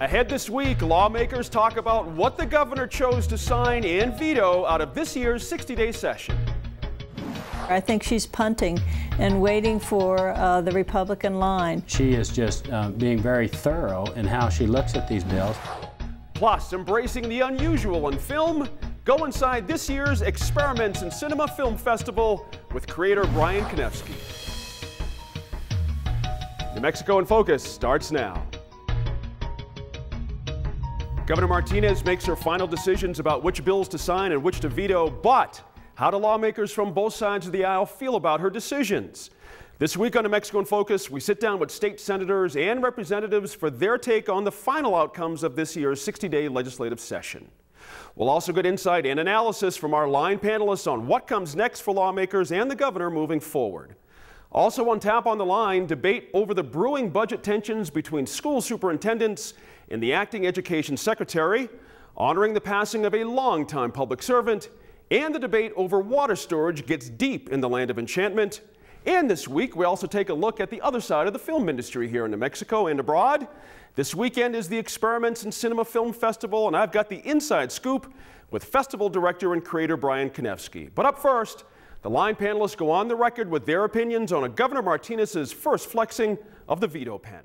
Ahead this week, lawmakers talk about what the governor chose to sign and veto out of this year's 60 day session. I think she's punting and waiting for uh, the Republican line. She is just uh, being very thorough in how she looks at these bills. Plus, embracing the unusual in film, go inside this year's Experiments in Cinema Film Festival with creator Bryan Konefsky. New Mexico in Focus starts now. Governor Martinez makes her final decisions about which bills to sign and which to veto, but how do lawmakers from both sides of the aisle feel about her decisions? This week on New Mexico in Focus, we sit down with state senators and representatives for their take on the final outcomes of this year's 60-day legislative session. We'll also get insight and analysis from our line panelists on what comes next for lawmakers and the governor moving forward. Also on tap on the line, debate over the brewing budget tensions between school superintendents and the acting education secretary, honoring the passing of a longtime public servant, and the debate over water storage gets deep in the land of enchantment. And this week, we also take a look at the other side of the film industry here in New Mexico and abroad. This weekend is the Experiments in Cinema Film Festival, and I've got the inside scoop with festival director and creator Bryan Konefsky. But up first, the line panelists go on the record with their opinions on a Governor Martinez's first flexing of the veto pen.